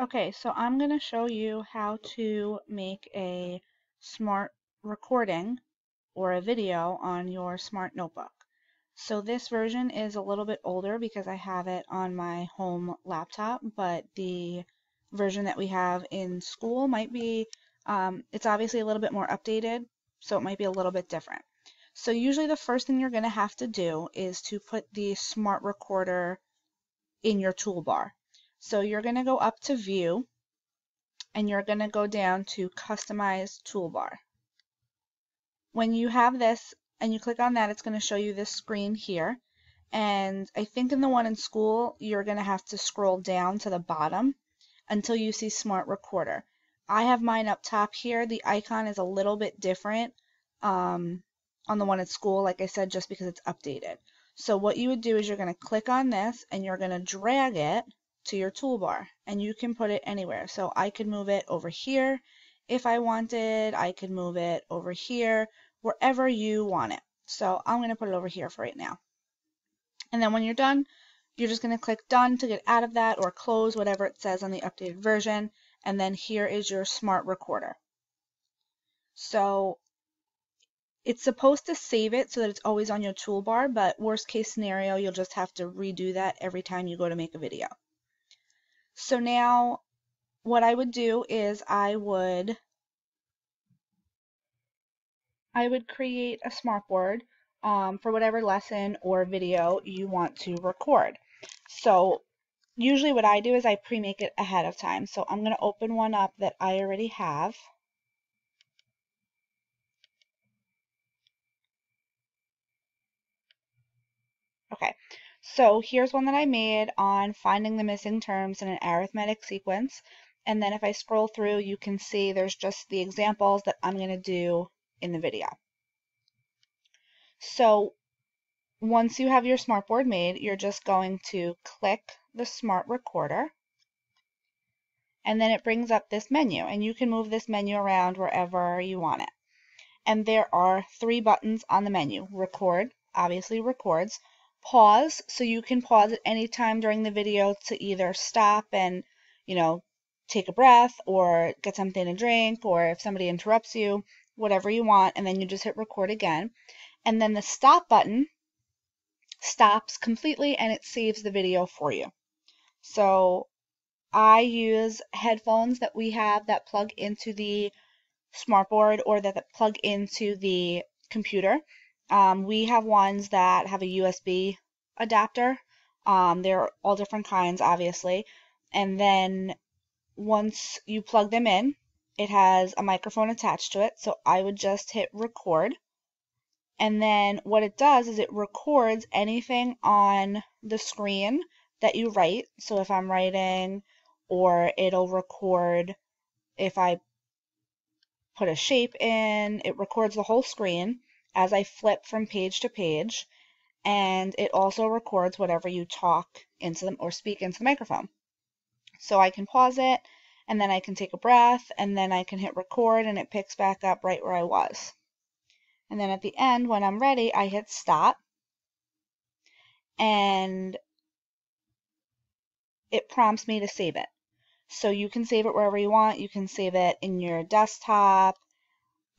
Okay, so I'm going to show you how to make a smart recording or a video on your smart notebook. So this version is a little bit older because I have it on my home laptop, but the version that we have in school might be, um, it's obviously a little bit more updated, so it might be a little bit different. So usually the first thing you're going to have to do is to put the smart recorder in your toolbar. So you're going to go up to View and you're going to go down to Customize Toolbar. When you have this and you click on that, it's going to show you this screen here. And I think in the one in school, you're going to have to scroll down to the bottom until you see Smart Recorder. I have mine up top here. The icon is a little bit different um, on the one at school, like I said, just because it's updated. So what you would do is you're going to click on this and you're going to drag it to your toolbar and you can put it anywhere. So I could move it over here if I wanted. I could move it over here, wherever you want it. So I'm going to put it over here for right now. And then when you're done, you're just going to click done to get out of that or close whatever it says on the updated version. And then here is your smart recorder. So it's supposed to save it so that it's always on your toolbar, but worst case scenario, you'll just have to redo that every time you go to make a video. So now what I would do is I would I would create a smartboard um, for whatever lesson or video you want to record. So usually what I do is I pre-make it ahead of time. So I'm going to open one up that I already have. Okay, so here's one that I made on finding the missing terms in an arithmetic sequence. And then if I scroll through, you can see there's just the examples that I'm going to do in the video. So once you have your smartboard made, you're just going to click the smart recorder and then it brings up this menu and you can move this menu around wherever you want it. And there are three buttons on the menu. Record, obviously records pause so you can pause at any time during the video to either stop and you know take a breath or get something to drink or if somebody interrupts you whatever you want and then you just hit record again. And then the stop button stops completely and it saves the video for you. So I use headphones that we have that plug into the smartboard or that plug into the computer um, we have ones that have a USB adapter. Um, they're all different kinds, obviously. And then once you plug them in, it has a microphone attached to it. So I would just hit record. And then what it does is it records anything on the screen that you write. So if I'm writing, or it'll record if I put a shape in, it records the whole screen as I flip from page to page and it also records whatever you talk into them or speak into the microphone. So I can pause it and then I can take a breath and then I can hit record and it picks back up right where I was. And then at the end when I'm ready I hit stop and it prompts me to save it. So you can save it wherever you want. You can save it in your desktop,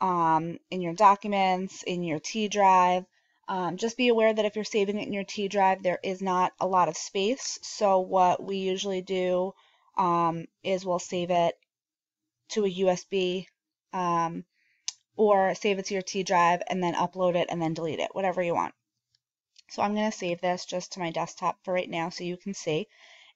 um, in your documents, in your T drive. Um, just be aware that if you're saving it in your T drive, there is not a lot of space. So what we usually do um, is we'll save it to a USB um, or save it to your T drive and then upload it and then delete it, whatever you want. So I'm going to save this just to my desktop for right now so you can see.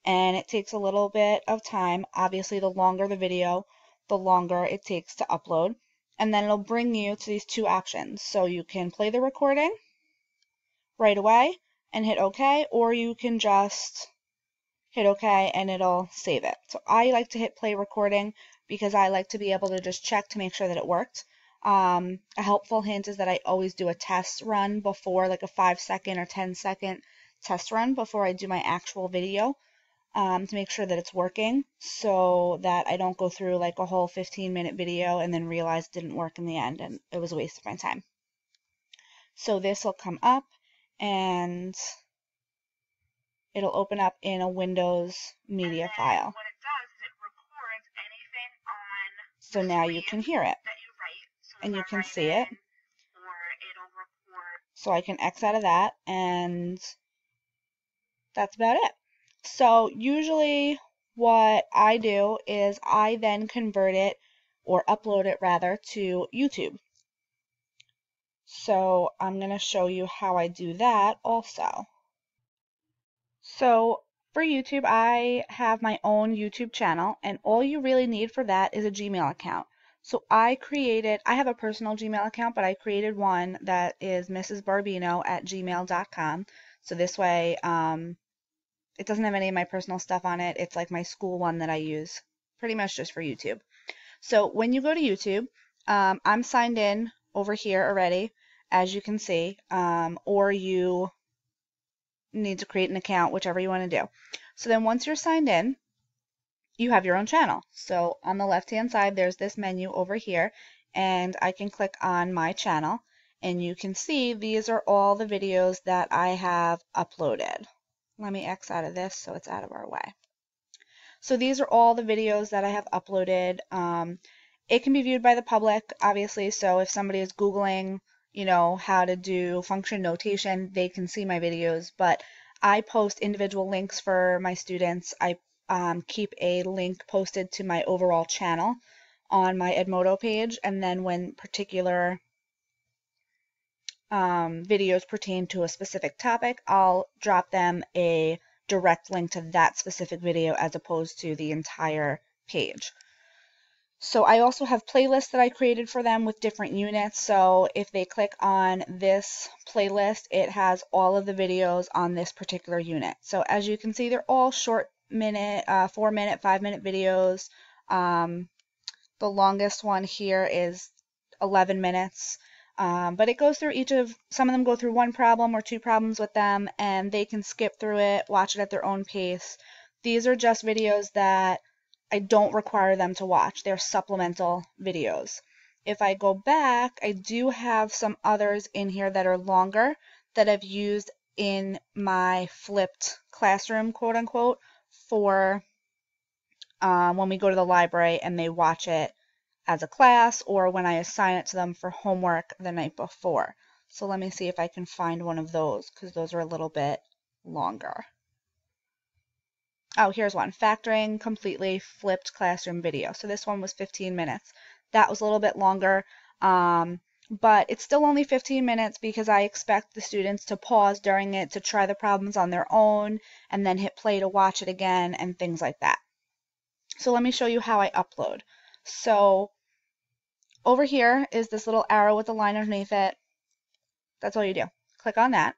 And it takes a little bit of time. Obviously, the longer the video, the longer it takes to upload and then it'll bring you to these two options. So you can play the recording right away and hit OK, or you can just hit OK and it'll save it. So I like to hit play recording because I like to be able to just check to make sure that it worked. Um, a helpful hint is that I always do a test run before, like a 5 second or 10 second test run before I do my actual video um, to make sure that it's working so that I don't go through like a whole 15 minute video and then realize it didn't work in the end and it was a waste of my time. So this will come up and it'll open up in a Windows media file. So now you can hear it and you can see it. So I can X out of that and that's about it. So usually what I do is I then convert it or upload it rather to YouTube. So I'm going to show you how I do that also. So for YouTube, I have my own YouTube channel, and all you really need for that is a Gmail account. So I created, I have a personal Gmail account, but I created one that is Mrs. Barbino at gmail.com. So this way, um, it doesn't have any of my personal stuff on it. It's like my school one that I use pretty much just for YouTube. So when you go to YouTube, um, I'm signed in over here already, as you can see, um, or you need to create an account, whichever you want to do. So then once you're signed in, you have your own channel. So on the left hand side, there's this menu over here, and I can click on my channel, and you can see these are all the videos that I have uploaded. Let me X out of this so it's out of our way. So these are all the videos that I have uploaded. Um, it can be viewed by the public, obviously, so if somebody is Googling, you know, how to do function notation, they can see my videos, but I post individual links for my students. I um, keep a link posted to my overall channel on my Edmodo page, and then when particular um, videos pertain to a specific topic, I'll drop them a direct link to that specific video as opposed to the entire page. So I also have playlists that I created for them with different units. So if they click on this playlist, it has all of the videos on this particular unit. So as you can see, they're all short minute, uh, four minute, five minute videos. Um, the longest one here is 11 minutes. Um, but it goes through each of, some of them go through one problem or two problems with them, and they can skip through it, watch it at their own pace. These are just videos that I don't require them to watch. They're supplemental videos. If I go back, I do have some others in here that are longer that I've used in my flipped classroom, quote unquote, for um, when we go to the library and they watch it as a class or when I assign it to them for homework the night before. So let me see if I can find one of those because those are a little bit longer. Oh, here's one. Factoring completely flipped classroom video. So this one was 15 minutes. That was a little bit longer, um, but it's still only 15 minutes because I expect the students to pause during it to try the problems on their own and then hit play to watch it again and things like that. So let me show you how I upload. So over here is this little arrow with a line underneath it. That's all you do. Click on that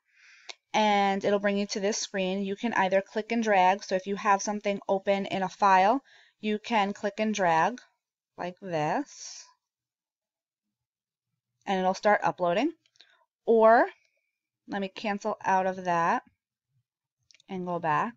and it'll bring you to this screen. You can either click and drag. So if you have something open in a file, you can click and drag like this and it'll start uploading. Or let me cancel out of that and go back.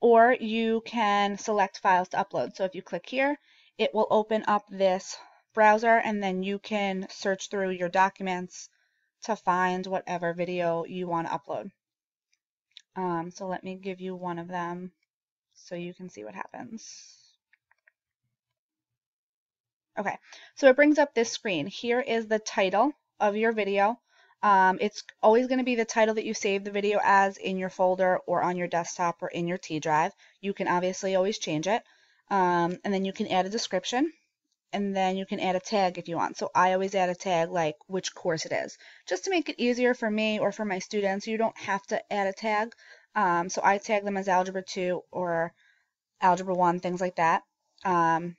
Or you can select files to upload. So if you click here, it will open up this browser and then you can search through your documents to find whatever video you want to upload. Um, so let me give you one of them so you can see what happens. Okay, so it brings up this screen. Here is the title of your video. Um, it's always going to be the title that you save the video as in your folder or on your desktop or in your T drive. You can obviously always change it. Um, and then you can add a description and then you can add a tag if you want. So I always add a tag like which course it is, just to make it easier for me or for my students. You don't have to add a tag. Um, so I tag them as Algebra 2 or Algebra 1, things like that. Um,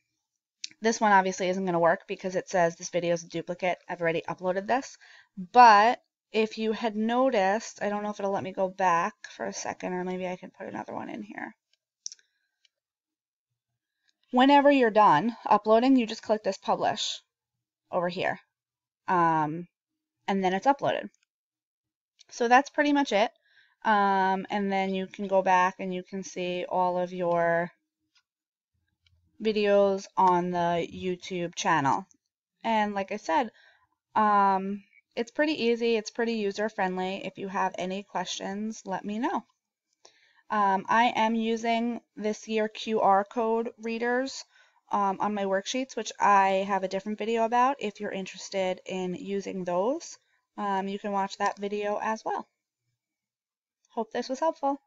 this one obviously isn't going to work because it says this video is a duplicate. I've already uploaded this. But if you had noticed, I don't know if it'll let me go back for a second or maybe I can put another one in here. Whenever you're done uploading, you just click this publish over here. Um, and then it's uploaded. So that's pretty much it. Um, and then you can go back and you can see all of your videos on the YouTube channel. And like I said, um, it's pretty easy. It's pretty user friendly. If you have any questions, let me know. Um, I am using this year QR code readers um, on my worksheets, which I have a different video about. If you're interested in using those, um, you can watch that video as well. Hope this was helpful.